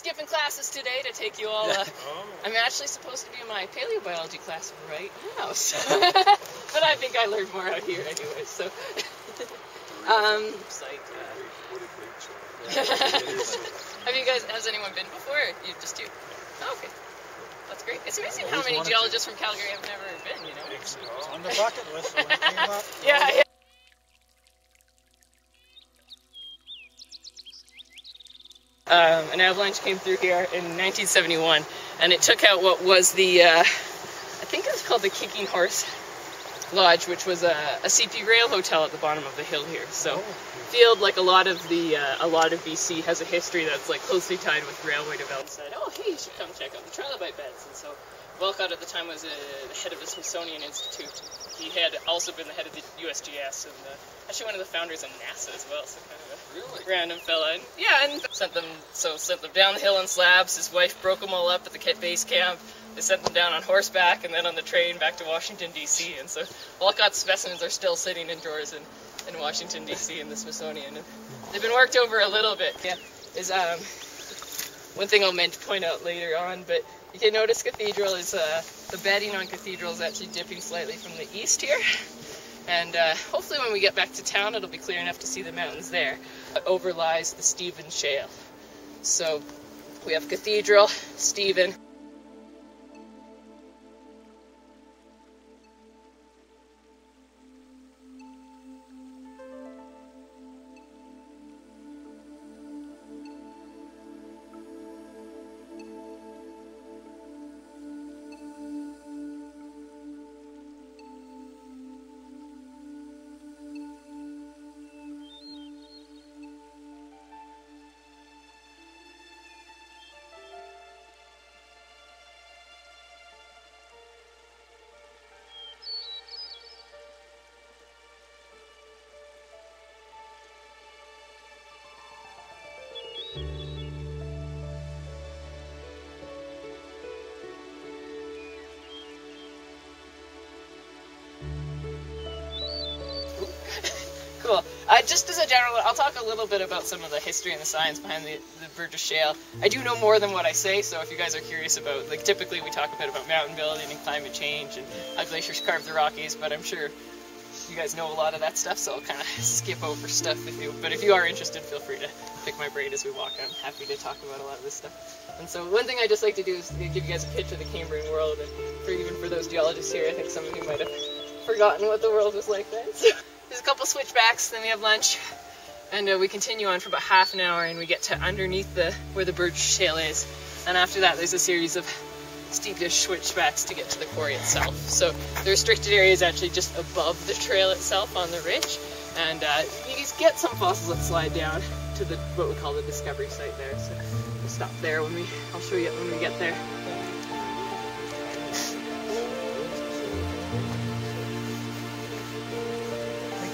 skipping classes today to take you all. Uh, Oh. I'm actually supposed to be in my paleobiology class right now, so but I think I learned more out here anyway. So, um, psych, uh, have you guys? Has anyone been before? You just you? Oh, okay, that's great. It's amazing how many wanted to. geologists from Calgary have never been. You know? It's On the bucket list. when it came up, Yeah. yeah. Um, an avalanche came through here in 1971, and it took out what was the, uh, I think it was called the Kicking Horse Lodge, which was a, a CP Rail hotel at the bottom of the hill here. So, field like a lot of the, uh, a lot of BC has a history that's like closely tied with railway development. Said, oh hey, you should come check out the trilobite beds. And so, Walcott at the time was uh, the head of the Smithsonian Institute. He had also been the head of the USGS and uh, actually one of the founders of NASA as well. So kind of a Really? random fella. And, yeah, and sent them so sent them down the hill on slabs. His wife broke them all up at the base camp. They sent them down on horseback and then on the train back to Washington D.C. And so Walcott's specimens are still sitting in drawers in, in Washington D.C. in the Smithsonian. And they've been worked over a little bit. Yeah, is um one thing I'll meant to point out later on, but you can notice cathedral is uh, the bedding on cathedral is actually dipping slightly from the east here. And uh, hopefully when we get back to town, it'll be clear enough to see the mountains there. It overlies the Stephen Shale. So we have Cathedral, Stephen. Cool. Uh, just as a general, I'll talk a little bit about some of the history and the science behind the, the Burgess Shale. I do know more than what I say, so if you guys are curious about, like, typically we talk a bit about mountain building and climate change and how glaciers carve the Rockies, but I'm sure you guys know a lot of that stuff, so I'll kind of skip over stuff if you. But if you are interested, feel free to pick my brain as we walk. I'm happy to talk about a lot of this stuff. And so one thing I just like to do is give you guys a picture of the Cambrian world, and for even for those geologists here, I think some of you might have forgotten what the world was like then. So there's a couple switchbacks, then we have lunch, and uh, we continue on for about half an hour, and we get to underneath the where the Burgess Shale is, and after that there's a series of steepish switchbacks to get to the quarry itself. So the restricted area is actually just above the trail itself on the ridge, and uh, you can get some fossils that slide down to the what we call the discovery site there. So we'll stop there when we. I'll show you when we get there.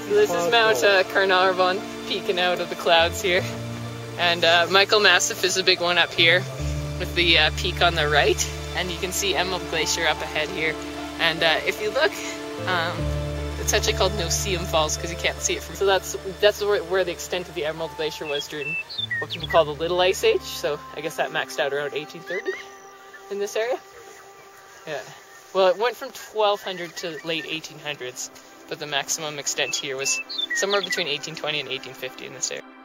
This is Mount uh, Carnarvon peeking out of the clouds here. And uh, Michael Massif is a big one up here with the uh, peak on the right. And you can see Emerald Glacier up ahead here. And uh, if you look, um, it's actually called Noceum Falls because you can't see it from. So that's that's where, where the extent of the Emerald Glacier was during what people call the Little Ice Age. So I guess that maxed out around 1830 in this area. Yeah. Well, it went from 1200 to late 1800s, but the maximum extent here was somewhere between 1820 and 1850 in this area.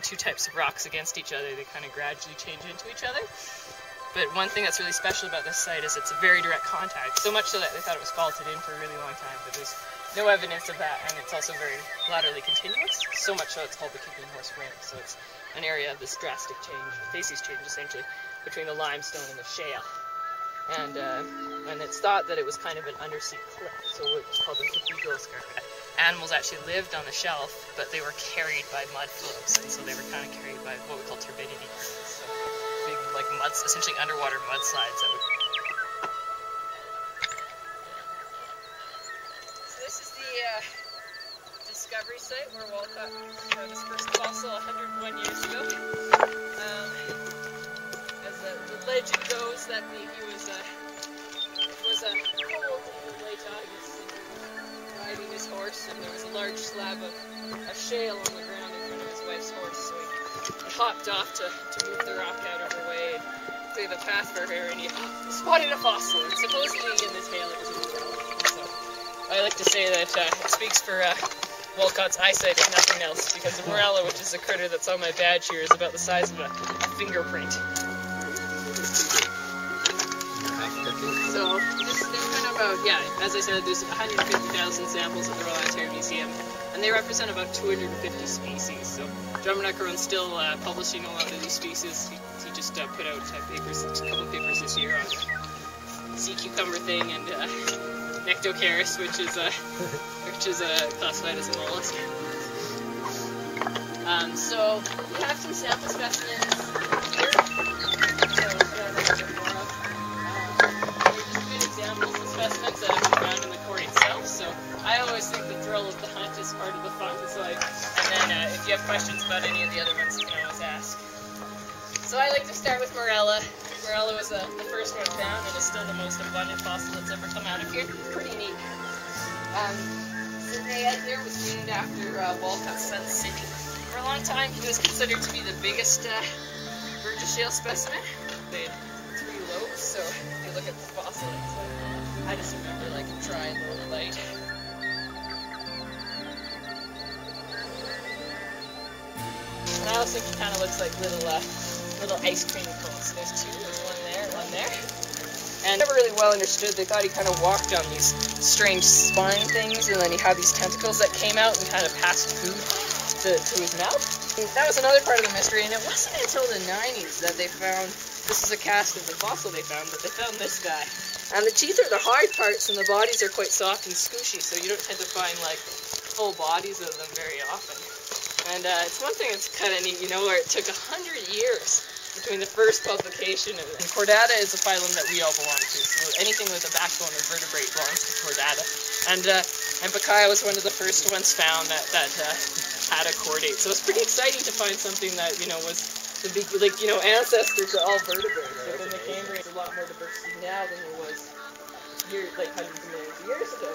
Two types of rocks against each other. They kind of gradually change into each other. But one thing that's really special about this site is it's a very direct contact. So much so that they thought it was faulted in for a really long time, but there's no evidence of that, and it's also very laterally continuous. So much so it's called the Kicking Horse Rim. So it's an area of this drastic change, facies change essentially, between the limestone and the shale. And uh, and it's thought that it was kind of an undersea cliff, so it's called the cathedral escarpment. Animals actually lived on the shelf, but they were carried by mud flows, and so they were kind of carried by what we call turbidity. So big, like muds, essentially underwater mudslides that would. So this is the uh, discovery site where Walcott found his first fossil 101 years ago. Um, legend goes, that he was uh, it was a cold in late August, riding his horse, and there was a large slab of, shale on the ground in front of his wife's horse, so he, hopped off to, to move the rock out of her way and clear the path for her, and he spotted a fossil, and supposedly in this tale it was a I like to say that uh, it speaks for uh, Walcott's eyesight if nothing else, because the Marrella, which is a critter that's on my badge here, is about the size of a, a fingerprint. So this, there's of about yeah, as I said, there's 150,000 samples at the Royal Ontario Museum, and they represent about 250 species. So John still uh, publishing a lot of these species. He, he just uh, put out uh, papers, a couple of papers this year on the sea cucumber thing and uh, which is uh, which is uh, classified as a mollusk. Um, so we have some sample specimens here. Questions about any of the other ones, you can always ask. So I like to start with Marrella. Marrella was the first one found and is still the most abundant fossil that's ever come out of here. Pretty neat. Um, Sidneyia here was named after uh, Walcott's son Sidney. For a long time, he was considered to be the biggest uh, Burgess shale specimen. They had three lobes, so if you look at the fossil, I just remember like a triangle light. Also kind of looks like little uh, little ice cream cones. There's two. There's one there, one there. And never really well understood. They thought he kind of walked on these strange spine things, and then he had these tentacles that came out and kind of passed food to, to his mouth. That was another part of the mystery, and it wasn't until the 90s that they found. This is a cast of the fossil they found, but they found this guy. And the teeth are the hard parts, and the bodies are quite soft and squishy, so you don't tend to find like full bodies of them very often. And uh, it's one thing that's kind of neat, you know, where it took a hundred years between the first publication and, and Chordata is a phylum that we all belong to. So anything with a backbone or vertebrate belongs to Chordata. And uh, and Pikaia was one of the first ones found that that uh, had a chordate. So it's pretty exciting to find something that you know was the big, like you know ancestors to all vertebrates. But in the Cambrian, there's a lot more diversity now than there was years, like hundreds of millions of years ago.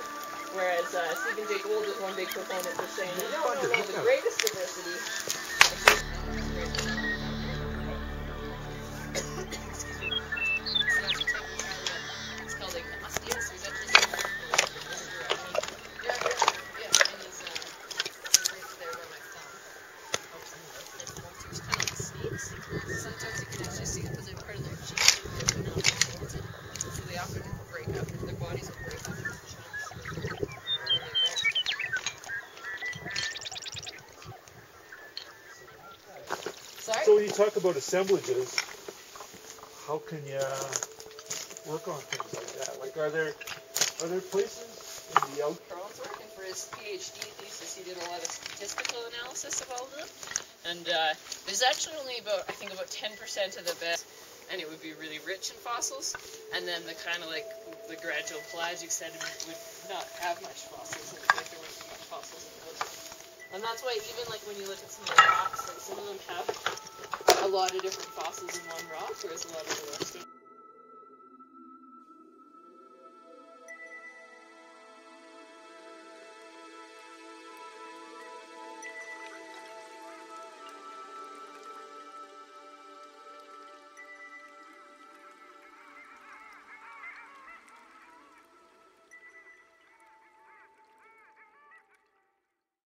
Whereas uh, Stephen Jay Gould is one big proponent for saying, no, no, no, the greatest diversity. Sorry? So when you talk about assemblages, how can you work on things like that? Like, are there are there places in the out? Carl's working for his PhD thesis. He did a lot of statistical analysis of all of them, and uh, there's actually only about I think about 10% of the best, and it would be really rich in fossils, and then the kind of like the gradual pelagic sediment would not have much fossils, it, like there wouldn't be much fossils in those. And that's why even like when you look at some of the rocks, like some of them have a lot of different fossils in one rock, whereas a lot of the rest